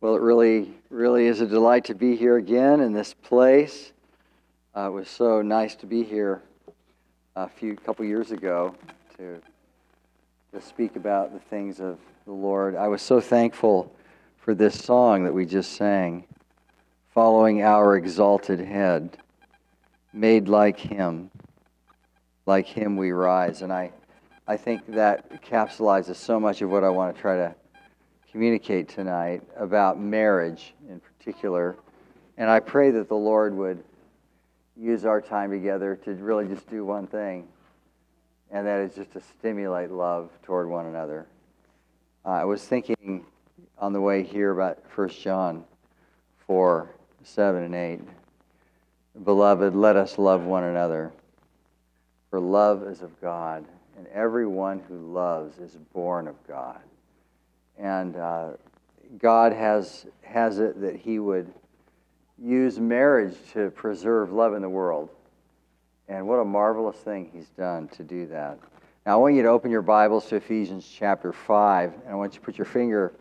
Well, it really, really is a delight to be here again in this place. Uh, it was so nice to be here a few couple years ago to to speak about the things of the Lord. I was so thankful for this song that we just sang, following our exalted head, made like Him, like Him we rise, and I, I think that capsulizes so much of what I want to try to communicate tonight about marriage in particular. And I pray that the Lord would use our time together to really just do one thing, and that is just to stimulate love toward one another. Uh, I was thinking on the way here about 1 John 4 7 and 8. Beloved, let us love one another, for love is of God, and everyone who loves is born of God. And uh, God has, has it that He would use marriage to preserve love in the world. And what a marvelous thing He's done to do that. Now, I want you to open your Bibles to Ephesians chapter 5, and I want you to put your finger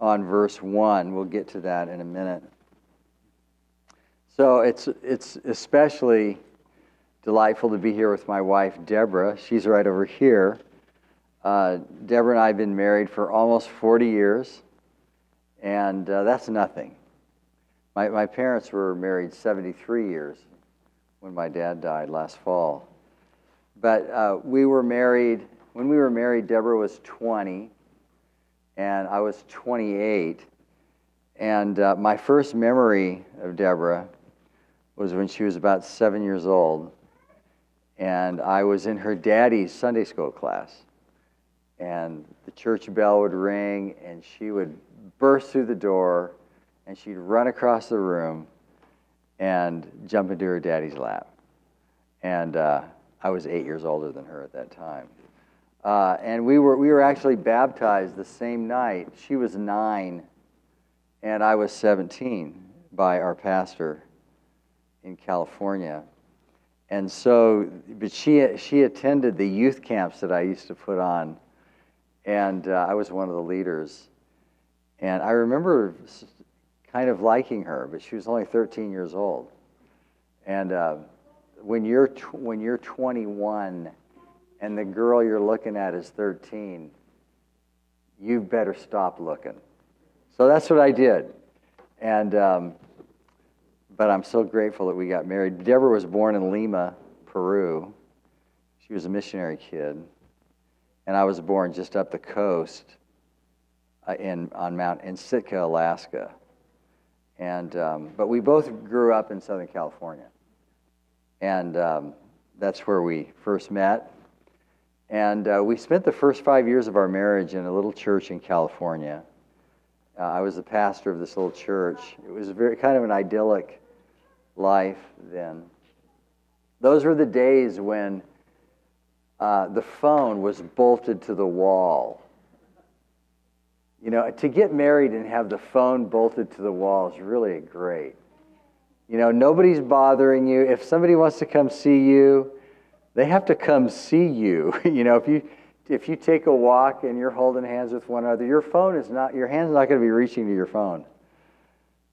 on verse 1. We'll get to that in a minute. So it's, it's especially delightful to be here with my wife, Deborah. She's right over here. Uh, Deborah and I have been married for almost 40 years, and uh, that's nothing. My, my parents were married 73 years when my dad died last fall. But uh, we were married, when we were married, Deborah was 20, and I was 28. And uh, my first memory of Deborah was when she was about seven years old, and I was in her daddy's Sunday school class and the church bell would ring, and she would burst through the door, and she'd run across the room and jump into her daddy's lap. And uh, I was eight years older than her at that time. Uh, and we were, we were actually baptized the same night. She was nine, and I was 17 by our pastor in California. And so, but she, she attended the youth camps that I used to put on and uh, I was one of the leaders. And I remember kind of liking her, but she was only 13 years old. And uh, when you're tw- when you're 21, and the girl you're looking at is 13, you better stop looking. So that's what I did. And um, but I'm so grateful that we got married. Deborah was born in Lima, Peru. She was a missionary kid and I was born just up the coast uh, in, on Mount in Sitka, Alaska. And, um, but we both grew up in Southern California. And um, that's where we first met. And uh, we spent the first five years of our marriage in a little church in California. Uh, I was the pastor of this little church. It was very kind of an idyllic life then. Those were the days when uh, the phone was bolted to the wall. You know, to get married and have the phone bolted to the wall is really great. You know, nobody's bothering you. If somebody wants to come see you, they have to come see you. you know, if you if you take a walk and you're holding hands with one another, your phone is not your hand's not going to be reaching to your phone.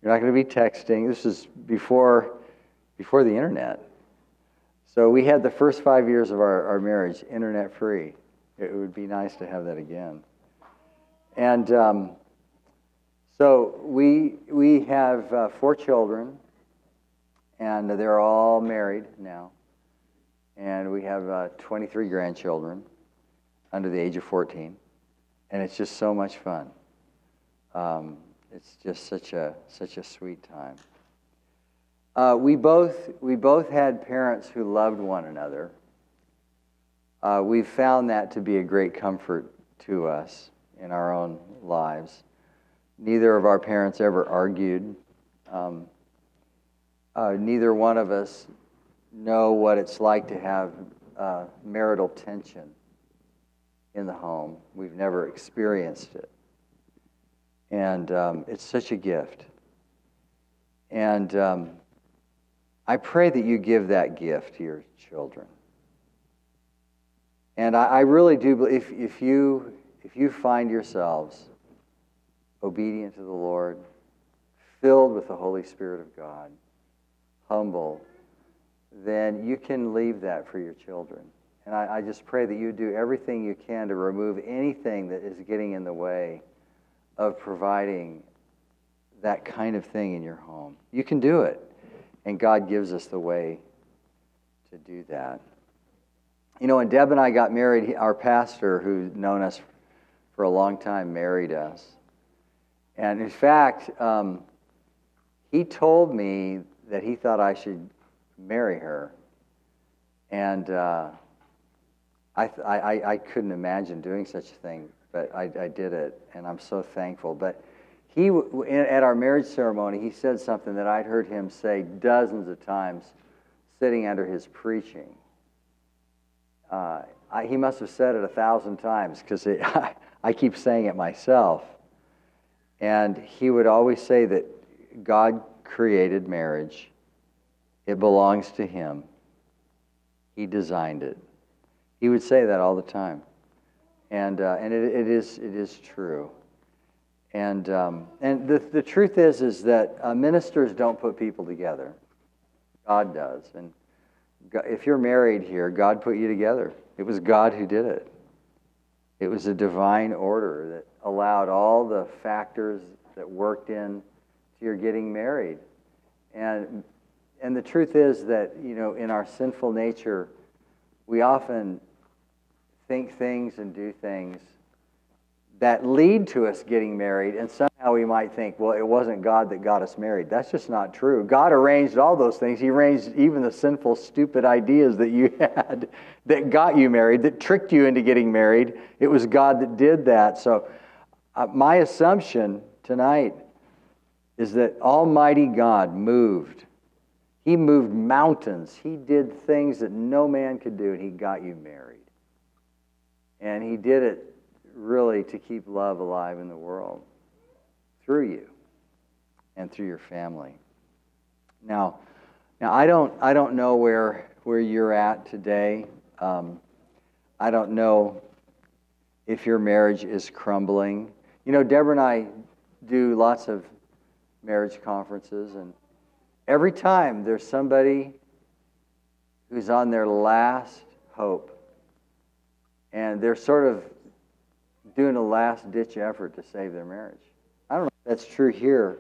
You're not going to be texting. This is before before the internet. So we had the first five years of our, our marriage internet free. It would be nice to have that again. And um, so we, we have uh, four children, and they're all married now. And we have uh, 23 grandchildren under the age of 14. And it's just so much fun. Um, it's just such a, such a sweet time. Uh, we, both, we both had parents who loved one another. Uh, we've found that to be a great comfort to us in our own lives. Neither of our parents ever argued. Um, uh, neither one of us know what it's like to have uh, marital tension in the home. We've never experienced it. And um, it's such a gift. And um, I pray that you give that gift to your children. And I, I really do believe if, if, you, if you find yourselves obedient to the Lord, filled with the Holy Spirit of God, humble, then you can leave that for your children. And I, I, just pray that you do everything you can to remove anything that is getting in the way of providing that kind of thing in your home. You can do it. And God gives us the way to do that. You know, when Deb and I got married, our pastor, who's known us for a long time, married us. And in fact, um, he told me that he thought I should marry her. And uh, I, I, I couldn't imagine doing such a thing, but I, I did it, and I'm so thankful. But he, at our marriage ceremony, he said something that I'd heard him say dozens of times sitting under his preaching. Uh, I, he must have said it a thousand times because I, I keep saying it myself. And he would always say that God created marriage, it belongs to Him. He designed it. He would say that all the time. And, uh, and it, it, is, it is true. And, um, and the, the truth is, is that uh, ministers don't put people together. God does. And God, if you're married here, God put you together. It was God who did it. It was a divine order that allowed all the factors that worked in to your getting married. And, and the truth is that, you know, in our sinful nature, we often think things and do things that lead to us getting married, and somehow we might think, well, it wasn't God that got us married. That's just not true. God arranged all those things. He arranged even the sinful, stupid ideas that you had that got you married, that tricked you into getting married. It was God that did that. So, uh, my assumption tonight is that Almighty God moved. He moved mountains. He did things that no man could do, and He got you married. And He did it really to keep love alive in the world through you and through your family. Now, now I don't I don't know where where you're at today. Um, I don't know if your marriage is crumbling. You know, Deborah and I do lots of marriage conferences, and every time there's somebody who's on their last hope, and they're sort of doing a last ditch effort to save their marriage. I don't know if that's true here.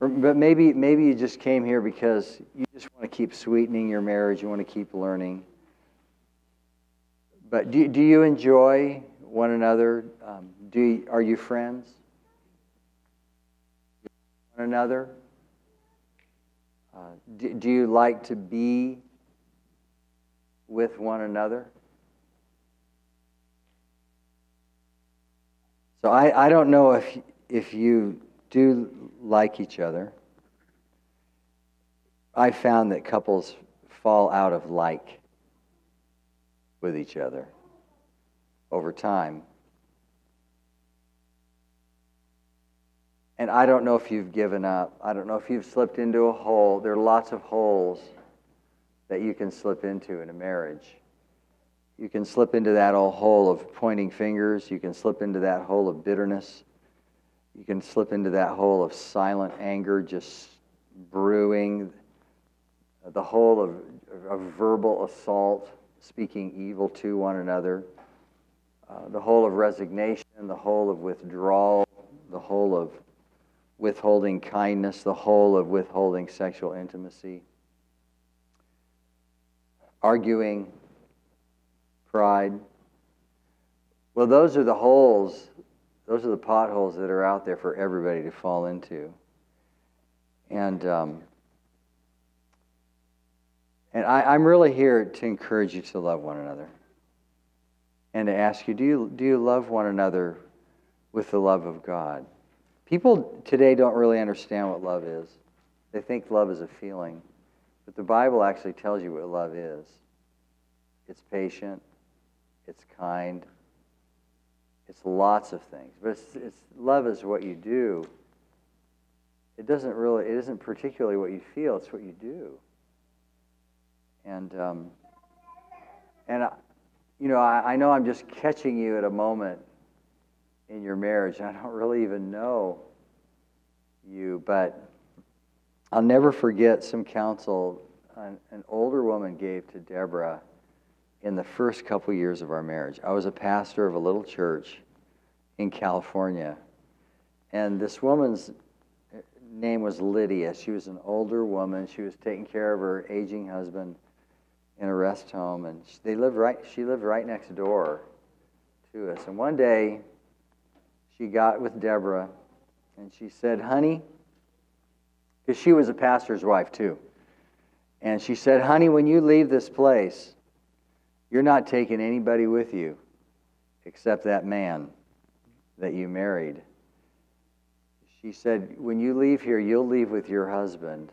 But maybe, maybe you just came here because you just want to keep sweetening your marriage, you want to keep learning. But do, do you enjoy one another? Um, do are you friends? One another? Uh, do, do you like to be with one another? So I, I don't know if, if you do like each other. I found that couples fall out of like with each other over time. And I don't know if you've given up. I don't know if you've slipped into a hole. There are lots of holes that you can slip into in a marriage. You can slip into that old hole of pointing fingers. You can slip into that hole of bitterness. You can slip into that hole of silent anger, just brewing, the hole of, of verbal assault, speaking evil to one another, uh, the hole of resignation, the hole of withdrawal, the hole of withholding kindness, the hole of withholding sexual intimacy, arguing pride. Well, those are the holes, those are the potholes that are out there for everybody to fall into. And, um, and I, I'm really here to encourage you to love one another and to ask you do, you do you love one another with the love of God? People today don't really understand what love is. They think love is a feeling. But the Bible actually tells you what love is it's patient, it's kind, it's lots of things. But it's, it's love is what you do. It doesn't really, it isn't particularly what you feel, it's what you do. And, um, and I, you know, I, I know I'm just catching you at a moment in your marriage. I don't really even know you, but I'll never forget some counsel an, an older woman gave to Deborah in the first couple years of our marriage. I was a pastor of a little church in California, and this woman's name was Lydia. She was an older woman. She was taking care of her aging husband in a rest home, and they lived right. She lived right next door to us. And one day, she got with Deborah, and she said, "Honey," because she was a pastor's wife too. And she said, Honey, when you leave this place, you're not taking anybody with you except that man that you married. She said, When you leave here, you'll leave with your husband,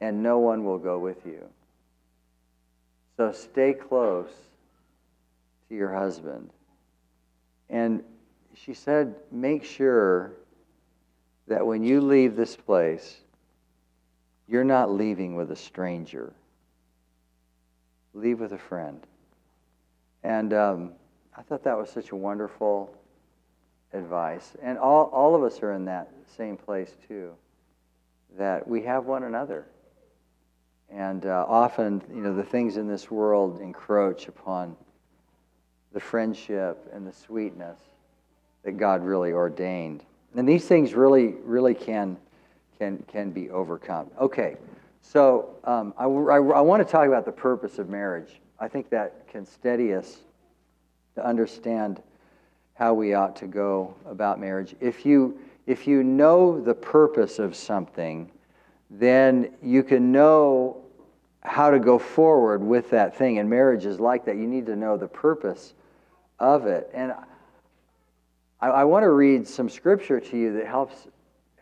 and no one will go with you. So stay close to your husband. And she said, Make sure that when you leave this place, you're not leaving with a stranger. Leave with a friend. And um, I thought that was such a wonderful advice. And all, all of us are in that same place, too, that we have one another. And uh, often, you know, the things in this world encroach upon the friendship and the sweetness that God really ordained. And these things really, really can can, can be overcome. Okay, so um, I, I, I want to talk about the purpose of marriage. I think that can steady us to understand how we ought to go about marriage. If you, if you know the purpose of something, then you can know how to go forward with that thing. And marriage is like that. You need to know the purpose of it. And I, I want to read some scripture to you that helps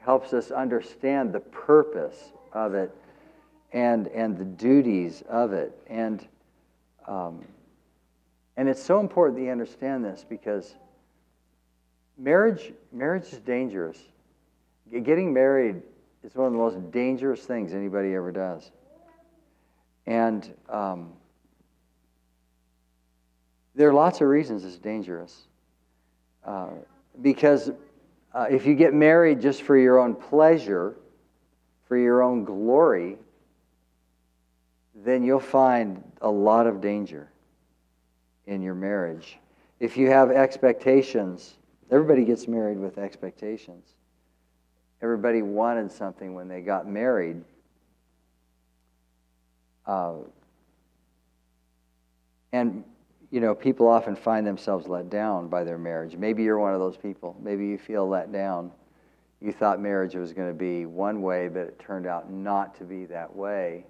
helps us understand the purpose of it and, and the duties of it. And, um, and it's so important that you understand this because marriage, marriage is dangerous. Getting married is one of the most dangerous things anybody ever does. And um, there are lots of reasons it's dangerous. Uh, because uh, if you get married just for your own pleasure, for your own glory, then you'll find a lot of danger in your marriage. If you have expectations, everybody gets married with expectations. Everybody wanted something when they got married. Uh, and you know, people often find themselves let down by their marriage. Maybe you're one of those people. Maybe you feel let down. You thought marriage was going to be one way, but it turned out not to be that way.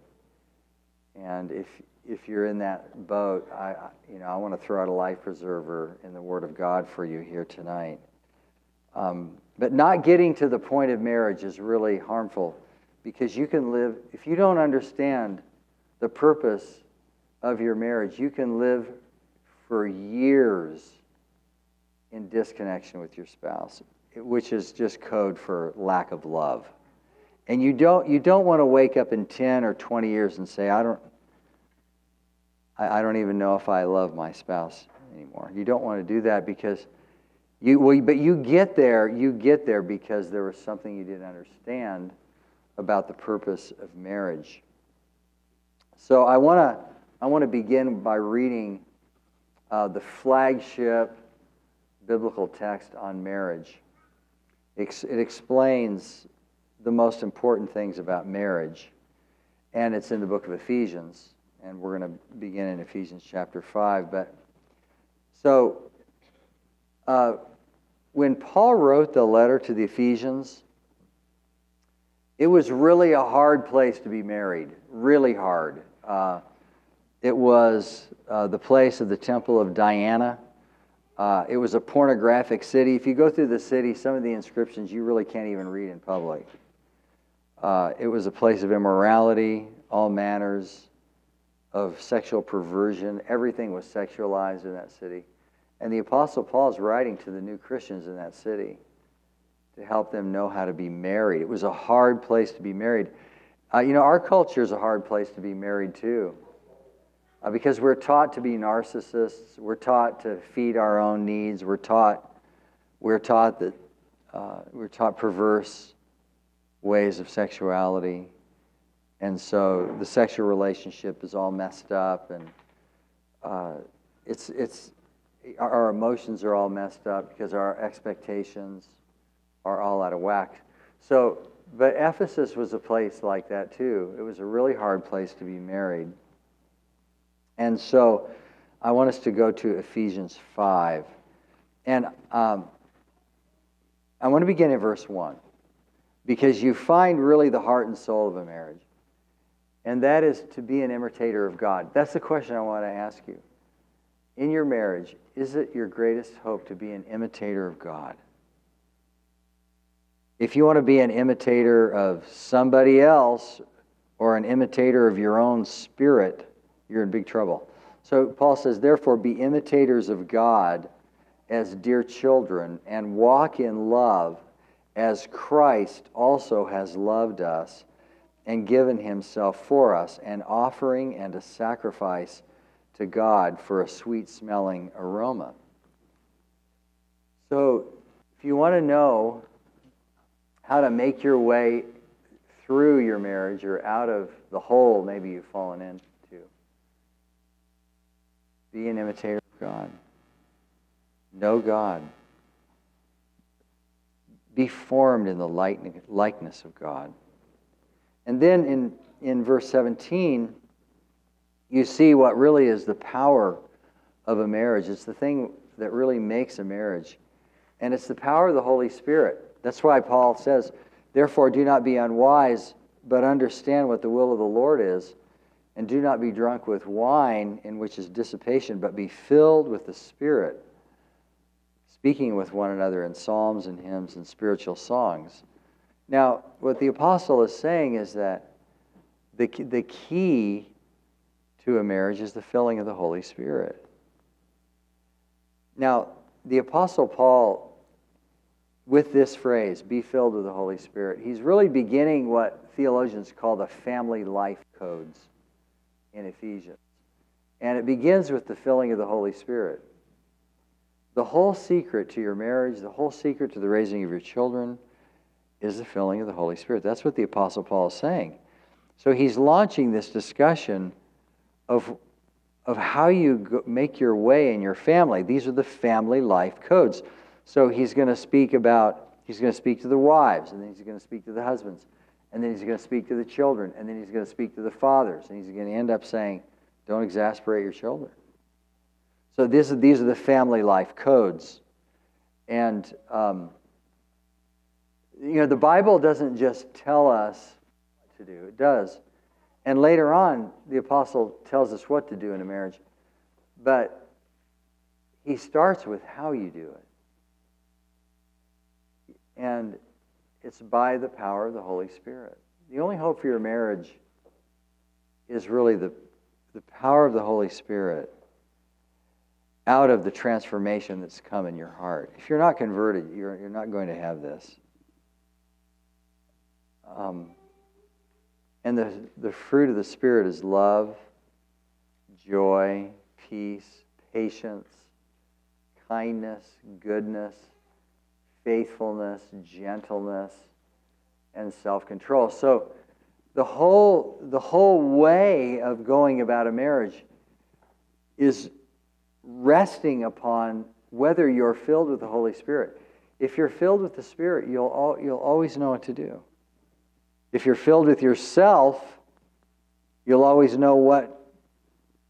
And if if you're in that boat, I you know I want to throw out a life preserver in the Word of God for you here tonight. Um, but not getting to the point of marriage is really harmful because you can live if you don't understand the purpose of your marriage, you can live for years in disconnection with your spouse, which is just code for lack of love. And you don't, you don't want to wake up in 10 or 20 years and say, I don't, I, I don't even know if I love my spouse anymore. You don't want to do that because you, well, but you get there, you get there because there was something you didn't understand about the purpose of marriage. So I want to, I want to begin by reading uh, the flagship biblical text on marriage. It explains the most important things about marriage, and it's in the book of Ephesians. And we're going to begin in Ephesians chapter 5. But so, uh, when Paul wrote the letter to the Ephesians, it was really a hard place to be married, really hard. Uh, it was uh, the place of the temple of Diana. Uh, it was a pornographic city. If you go through the city, some of the inscriptions you really can't even read in public. Uh, it was a place of immorality, all manners of sexual perversion. Everything was sexualized in that city. And the Apostle Paul is writing to the new Christians in that city to help them know how to be married. It was a hard place to be married. Uh, you know, our culture is a hard place to be married too uh, because we're taught to be narcissists, we're taught to feed our own needs, we're taught we're taught that uh, we're taught perverse ways of sexuality. And so the sexual relationship is all messed up, and uh, it's, it's, our emotions are all messed up because our expectations are all out of whack. So, but Ephesus was a place like that too. It was a really hard place to be married. And so I want us to go to Ephesians 5. And um, I want to begin in verse 1 because you find really the heart and soul of a marriage. And that is to be an imitator of God. That's the question I want to ask you. In your marriage, is it your greatest hope to be an imitator of God? If you want to be an imitator of somebody else or an imitator of your own spirit, you're in big trouble. So Paul says, therefore, be imitators of God as dear children and walk in love as Christ also has loved us and given himself for us, an offering and a sacrifice to God for a sweet smelling aroma. So, if you want to know how to make your way through your marriage or out of the hole maybe you've fallen into, be an imitator of God. Know God. Be formed in the likeness of God. And then in, in verse 17, you see what really is the power of a marriage. It's the thing that really makes a marriage. And it's the power of the Holy Spirit. That's why Paul says, Therefore, do not be unwise, but understand what the will of the Lord is. And do not be drunk with wine, in which is dissipation, but be filled with the Spirit speaking with one another in psalms and hymns and spiritual songs. Now, what the apostle is saying is that the, the key to a marriage is the filling of the Holy Spirit. Now, the apostle Paul, with this phrase, be filled with the Holy Spirit, he's really beginning what theologians call the family life codes in Ephesians. And it begins with the filling of the Holy Spirit. The whole secret to your marriage, the whole secret to the raising of your children is the filling of the Holy Spirit. That's what the Apostle Paul is saying. So he's launching this discussion of, of how you go, make your way in your family. These are the family life codes. So he's going to speak about, he's going to speak to the wives, and then he's going to speak to the husbands, and then he's going to speak to the children, and then he's going to speak to the fathers, and he's going to end up saying, don't exasperate your children. So are, these are the family life codes. And, um, you know, the Bible doesn't just tell us what to do, it does. And later on, the apostle tells us what to do in a marriage. But he starts with how you do it. And it's by the power of the Holy Spirit. The only hope for your marriage is really the, the power of the Holy Spirit out of the transformation that's come in your heart. If you're not converted, you're, you're not going to have this. Um, and the, the fruit of the Spirit is love, joy, peace, patience, kindness, goodness, faithfulness, gentleness, and self control. So, the whole, the whole way of going about a marriage is resting upon whether you're filled with the Holy Spirit. If you're filled with the Spirit, you'll, all, you'll always know what to do. If you're filled with yourself, you'll always know what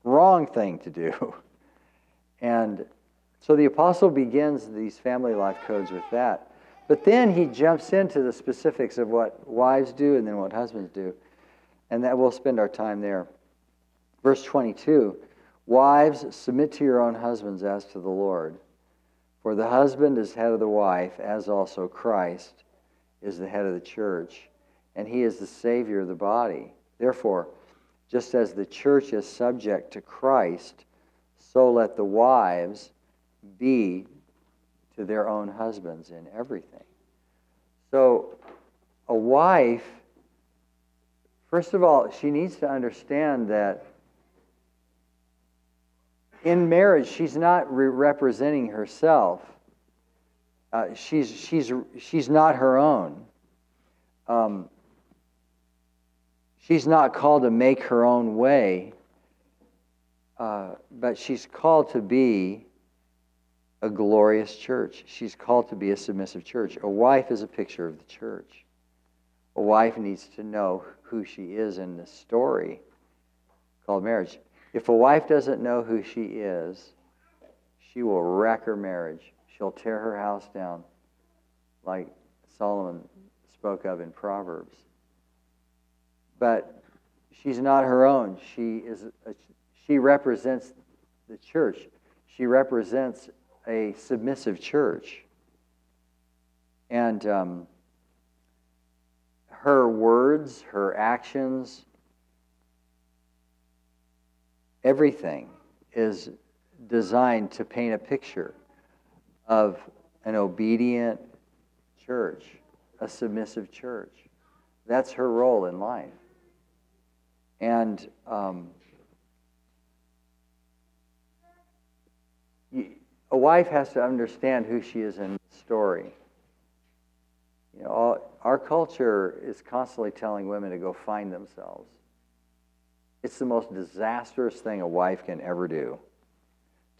wrong thing to do. And so the apostle begins these family life codes with that. But then he jumps into the specifics of what wives do and then what husbands do. And that we'll spend our time there. Verse 22 Wives, submit to your own husbands as to the Lord. For the husband is head of the wife, as also Christ is the head of the church, and he is the Savior of the body. Therefore, just as the church is subject to Christ, so let the wives be to their own husbands in everything. So, a wife, first of all, she needs to understand that in marriage, she's not re- representing herself. Uh, she's, she's, she's not her own. Um, she's not called to make her own way, uh, but she's called to be a glorious church. She's called to be a submissive church. A wife is a picture of the church. A wife needs to know who she is in this story called marriage. If a wife doesn't know who she is, she will wreck her marriage. She'll tear her house down, like Solomon spoke of in Proverbs. But she's not her own. She, is a, she represents the church, she represents a submissive church. And um, her words, her actions, everything is designed to paint a picture of an obedient church, a submissive church. That's her role in life. And um, a wife has to understand who she is in the story. You know, all, our culture is constantly telling women to go find themselves. It's the most disastrous thing a wife can ever do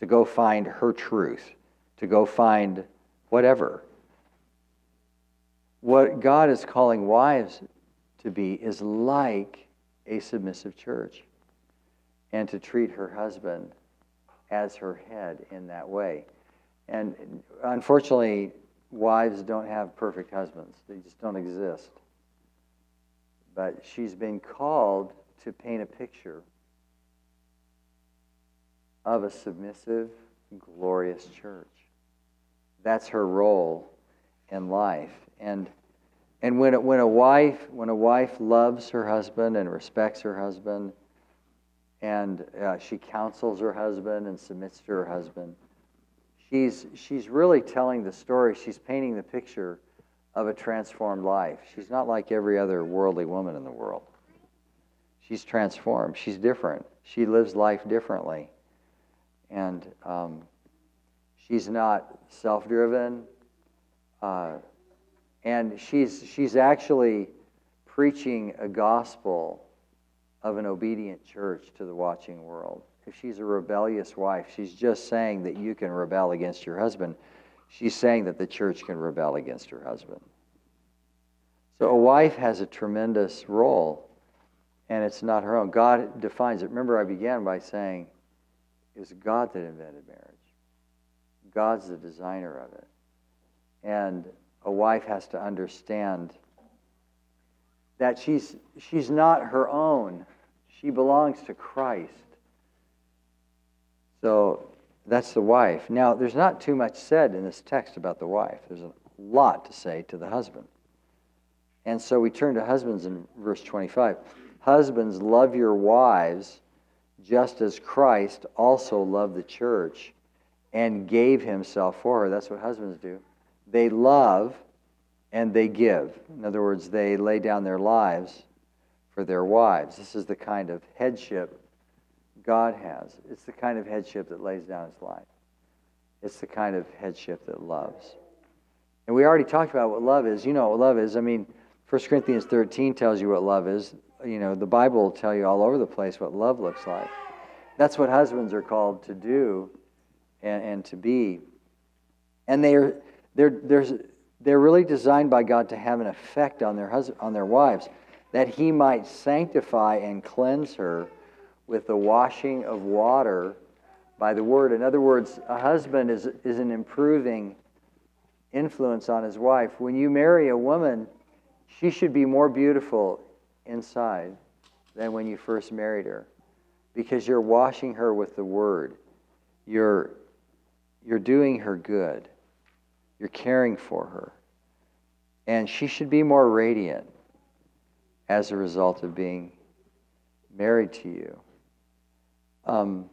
to go find her truth, to go find whatever. What God is calling wives to be is like a submissive church and to treat her husband as her head in that way. And unfortunately, wives don't have perfect husbands, they just don't exist. But she's been called to paint a picture of a submissive, glorious church. That's her role in life. And and when, when, a wife, when a wife loves her husband and respects her husband, and uh, she counsels her husband and submits to her husband, she's, she's really telling the story. She's painting the picture of a transformed life. She's not like every other worldly woman in the world. She's transformed. She's different. She lives life differently. And um, she's not self driven. Uh, and she's, she's actually preaching a gospel of an obedient church to the watching world. If she's a rebellious wife, she's just saying that you can rebel against your husband. She's saying that the church can rebel against her husband. So a wife has a tremendous role, and it's not her own. God defines it. Remember, I began by saying it was God that invented marriage, God's the designer of it. And a wife has to understand that she's, she's not her own. She belongs to Christ. So that's the wife. Now, there's not too much said in this text about the wife. There's a lot to say to the husband. And so we turn to husbands in verse 25. Husbands, love your wives just as Christ also loved the church and gave himself for her. That's what husbands do. They love and they give. In other words, they lay down their lives for their wives. This is the kind of headship God has. It's the kind of headship that lays down his life. It's the kind of headship that loves. And we already talked about what love is. You know what love is. I mean, 1 Corinthians 13 tells you what love is. You know, the Bible will tell you all over the place what love looks like. That's what husbands are called to do and, and to be. And they are, they're, there's, they're really designed by God to have an effect on their, husband, on their wives, that He might sanctify and cleanse her with the washing of water by the Word. In other words, a husband is, is an improving influence on his wife. When you marry a woman, she should be more beautiful inside than when you first married her because you're washing her with the Word. You're, you're doing her good. You're caring for her. And she should be more radiant as a result of being married to you. Um,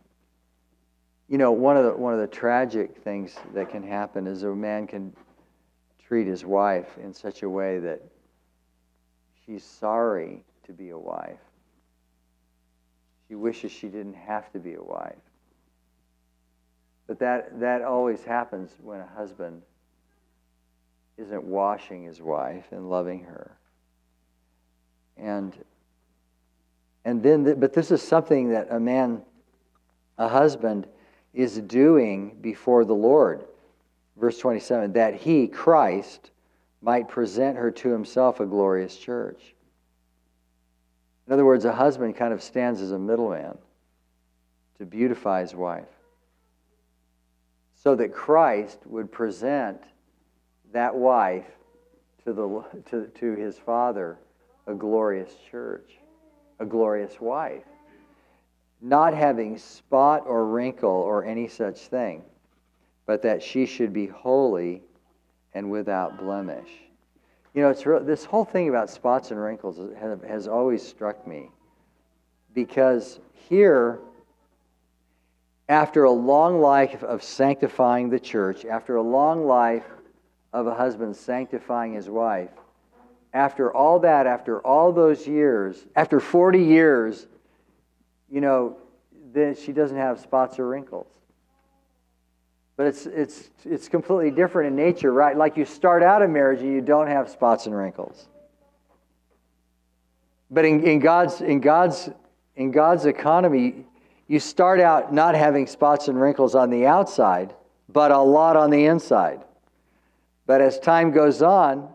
you know, one of the one of the tragic things that can happen is a man can treat his wife in such a way that she's sorry to be a wife. She wishes she didn't have to be a wife. But that that always happens when a husband isn't washing his wife and loving her. And and then the, but this is something that a man a husband is doing before the Lord. Verse 27 that he Christ might present her to himself a glorious church. In other words, a husband kind of stands as a middleman to beautify his wife so that Christ would present that wife to, the, to, to his father a glorious church, a glorious wife, not having spot or wrinkle or any such thing, but that she should be holy and without blemish. You know, it's real, this whole thing about spots and wrinkles has, has always struck me because here, after a long life of sanctifying the church, after a long life of a husband sanctifying his wife, after all that, after all those years, after 40 years, you know, then she doesn't have spots or wrinkles. But it's, it's, it's completely different in nature, right? Like you start out a marriage and you don't have spots and wrinkles. But in, in, God's, in, God's, in God's economy, you start out not having spots and wrinkles on the outside, but a lot on the inside. But as time goes on,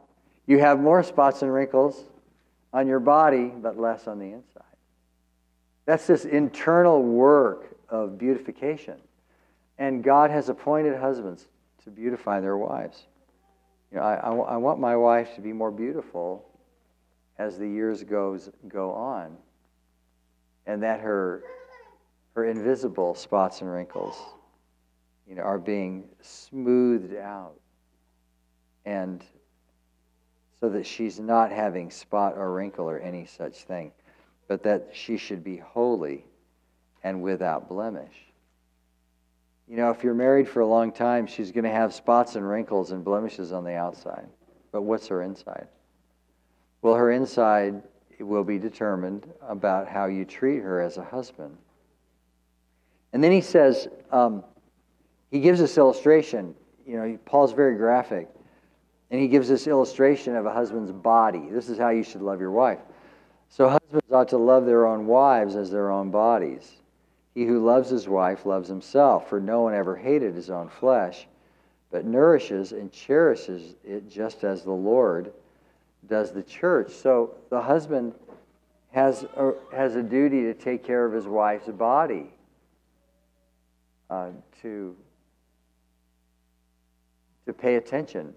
you have more spots and wrinkles on your body, but less on the inside. That's this internal work of beautification. And God has appointed husbands to beautify their wives. You know, I, I, I want my wife to be more beautiful as the years goes, go on, and that her, her invisible spots and wrinkles you know, are being smoothed out and so that she's not having spot or wrinkle or any such thing, but that she should be holy and without blemish. You know, if you're married for a long time, she's going to have spots and wrinkles and blemishes on the outside. But what's her inside? Well, her inside will be determined about how you treat her as a husband. And then he says, um, he gives this illustration. You know, Paul's very graphic. And he gives this illustration of a husband's body. This is how you should love your wife. So, husbands ought to love their own wives as their own bodies. He who loves his wife loves himself, for no one ever hated his own flesh, but nourishes and cherishes it just as the Lord does the church. So, the husband has a, has a duty to take care of his wife's body, uh, to, to pay attention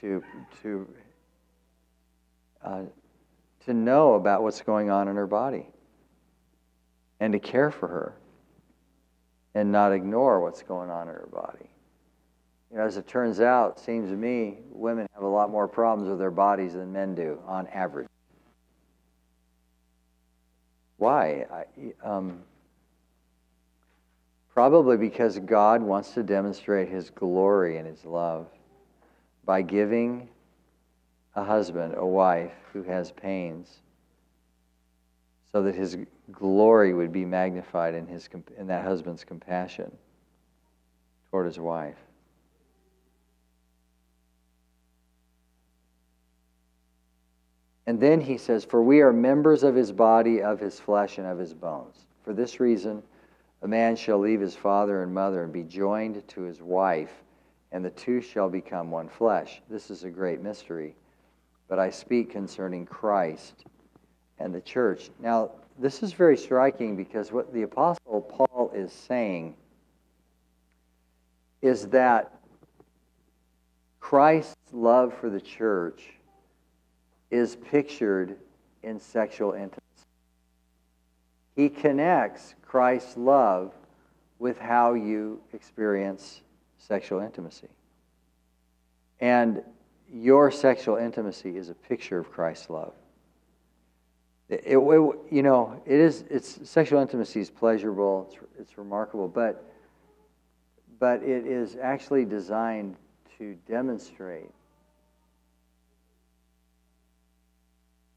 to, to, uh, to know about what's going on in her body and to care for her and not ignore what's going on in her body. You know, as it turns out, it seems to me, women have a lot more problems with their bodies than men do on average. Why? I, um, probably because God wants to demonstrate His glory and His love by giving a husband a wife who has pains so that his glory would be magnified in, his, in that husband's compassion toward his wife. And then he says, For we are members of his body, of his flesh, and of his bones. For this reason, a man shall leave his father and mother and be joined to his wife and the two shall become one flesh. This is a great mystery, but I speak concerning Christ and the church. Now, this is very striking because what the Apostle Paul is saying is that Christ's love for the church is pictured in sexual intimacy. He connects Christ's love with how you experience sexual intimacy. And your sexual intimacy is a picture of Christ's love. It, it, you know, it is, it's, sexual intimacy is pleasurable, it's, it's remarkable, but, but it is actually designed to demonstrate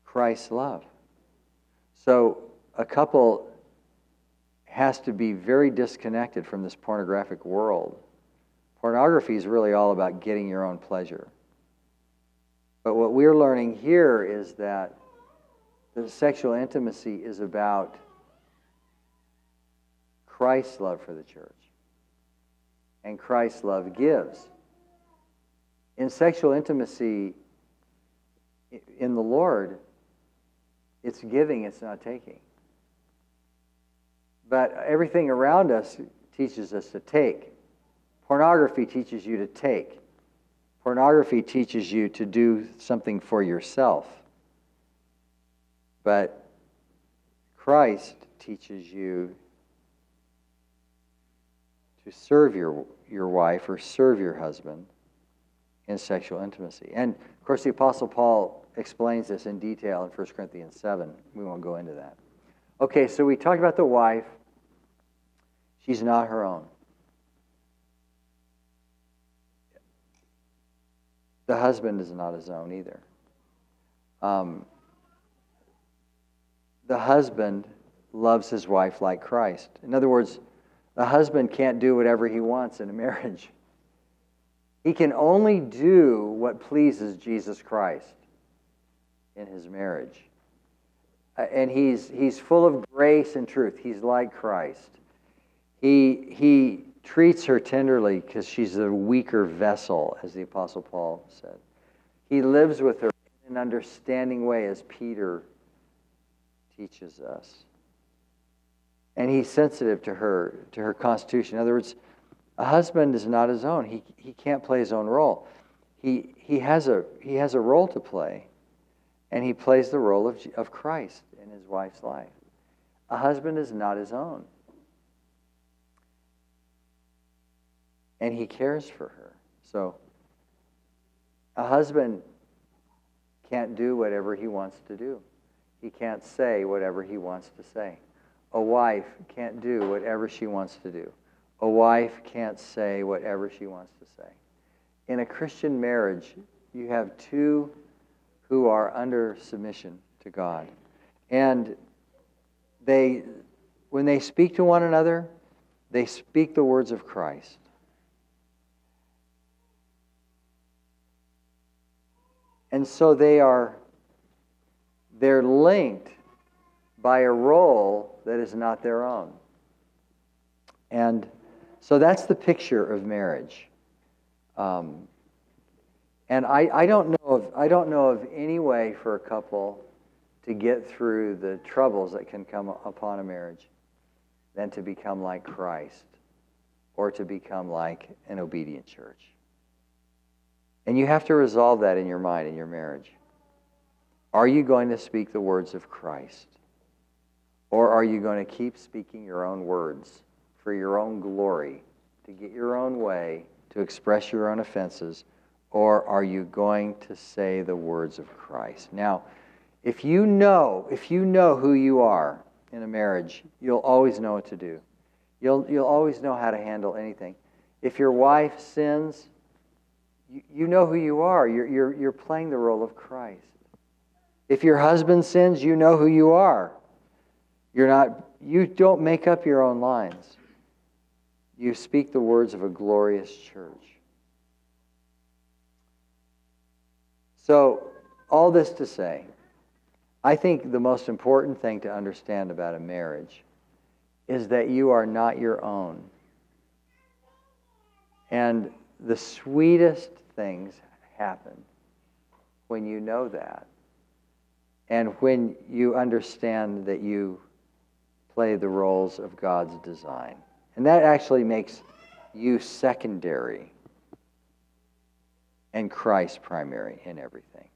Christ's love. So a couple has to be very disconnected from this pornographic world Pornography is really all about getting your own pleasure. But what we're learning here is that the sexual intimacy is about Christ's love for the church. And Christ's love gives. In sexual intimacy, in the Lord, it's giving, it's not taking. But everything around us teaches us to take. Pornography teaches you to take. Pornography teaches you to do something for yourself. But Christ teaches you to serve your, your wife or serve your husband in sexual intimacy. And of course, the Apostle Paul explains this in detail in 1 Corinthians 7. We won't go into that. Okay, so we talked about the wife. She's not her own. The husband is not his own either. Um, the husband loves his wife like Christ. In other words, the husband can't do whatever he wants in a marriage. He can only do what pleases Jesus Christ in his marriage. Uh, and he's, he's full of grace and truth. He's like Christ. He, he treats her tenderly because she's a weaker vessel, as the Apostle Paul said. He lives with her in an understanding way, as Peter teaches us. And he's sensitive to her, to her constitution. In other words, a husband is not his own. He, he can't play his own role. He, he, has a, he has a role to play, and he plays the role of, of Christ in his wife's life. A husband is not his own. And he cares for her. So, a husband can't do whatever he wants to do. He can't say whatever he wants to say. A wife can't do whatever she wants to do. A wife can't say whatever she wants to say. In a Christian marriage, you have two who are under submission to God. And they when they speak to one another, they speak the words of Christ. And so they are they're linked by a role that is not their own. And so that's the picture of marriage. Um, and I, I, don't know of, I don't know of any way for a couple to get through the troubles that can come upon a marriage than to become like Christ or to become like an obedient church. And you have to resolve that in your mind in your marriage. Are you going to speak the words of Christ? Or are you going to keep speaking your own words for your own glory, to get your own way, to express your own offenses? Or are you going to say the words of Christ? Now, if you know, if you know who you are in a marriage, you'll always know what to do. You'll, you'll always know how to handle anything. If your wife sins, you, know who you are. You're, you're, you're playing the role of Christ. If your husband sins, you know who you are. You're not, you don't make up your own lines. You speak the words of a glorious church. So, all this to say, I think the most important thing to understand about a marriage is that you are not your own. And the sweetest things happen when you know that. And when you understand that you play the roles of God's design. And that actually makes you secondary and Christ primary in everything.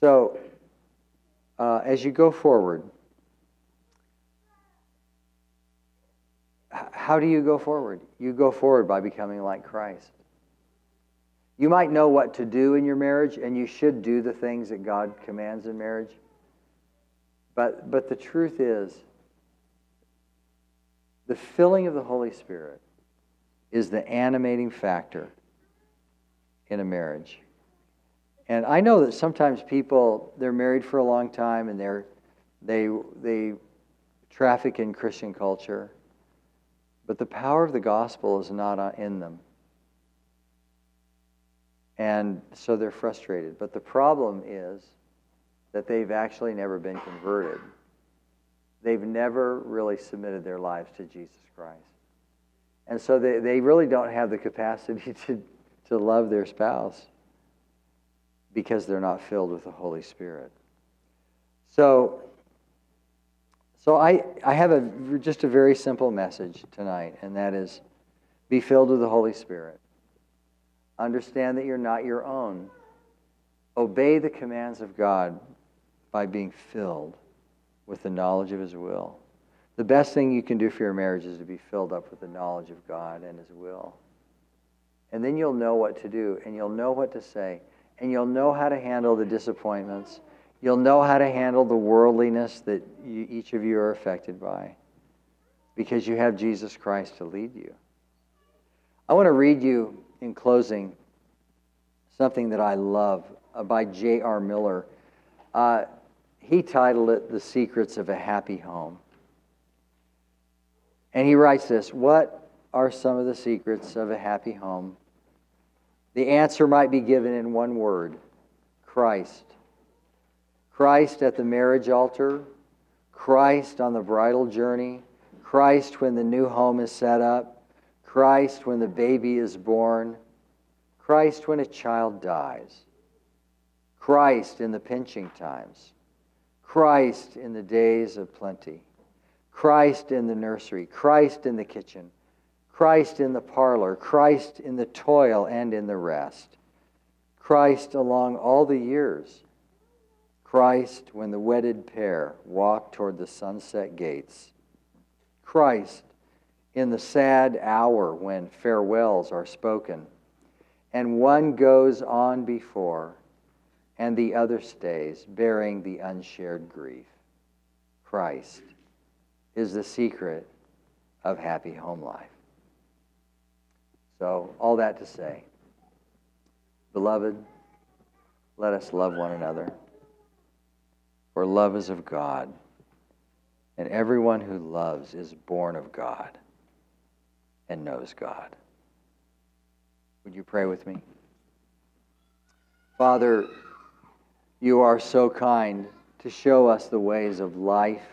So, uh, as you go forward, how do you go forward? You go forward by becoming like Christ. You might know what to do in your marriage, and you should do the things that God commands in marriage. But, but the truth is, the filling of the Holy Spirit is the animating factor in a marriage. And I know that sometimes people they're married for a long time and they're they they traffic in Christian culture, but the power of the gospel is not uh, in them. And so they're frustrated. But the problem is that they've actually never been converted. They've never really submitted their lives to Jesus Christ. And so they, they really don't have the capacity to, to love their spouse because they're not filled with the Holy Spirit. So, so I, I have a, just a very simple message tonight, and that is be filled with the Holy Spirit. Understand that you're not your own. Obey the commands of God by being filled with the knowledge of His will. The best thing you can do for your marriage is to be filled up with the knowledge of God and His will. And then you'll know what to do, and you'll know what to say, and you'll know how to handle the disappointments. You'll know how to handle the worldliness that you, each of you are affected by because you have Jesus Christ to lead you. I want to read you in closing something that I love uh, by J.R. Miller. Uh, he titled it The Secrets of a Happy Home. And he writes this What are some of the secrets of a happy home? The answer might be given in one word Christ. Christ at the marriage altar, Christ on the bridal journey, Christ when the new home is set up, Christ when the baby is born, Christ when a child dies, Christ in the pinching times, Christ in the days of plenty. Christ in the nursery, Christ in the kitchen, Christ in the parlor, Christ in the toil and in the rest, Christ along all the years, Christ when the wedded pair walk toward the sunset gates, Christ in the sad hour when farewells are spoken, and one goes on before, and the other stays, bearing the unshared grief. Christ is the secret of happy home life. So, all that to say, beloved, let us love one another. For love is of God, and everyone who loves is born of God and knows God. Would you pray with me? Father, you are so kind to show us the ways of life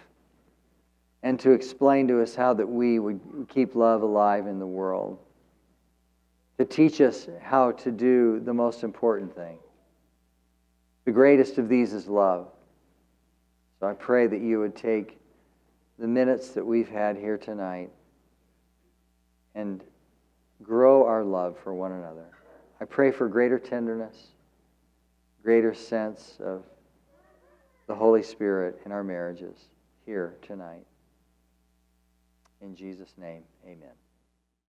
and to explain to us how that we would keep love alive in the world. To teach us how to do the most important thing. The greatest of these is love. So I pray that you would take the minutes that we've had here tonight and grow our love for one another. I pray for greater tenderness, greater sense of the Holy Spirit in our marriages here tonight. In Jesus' name, amen.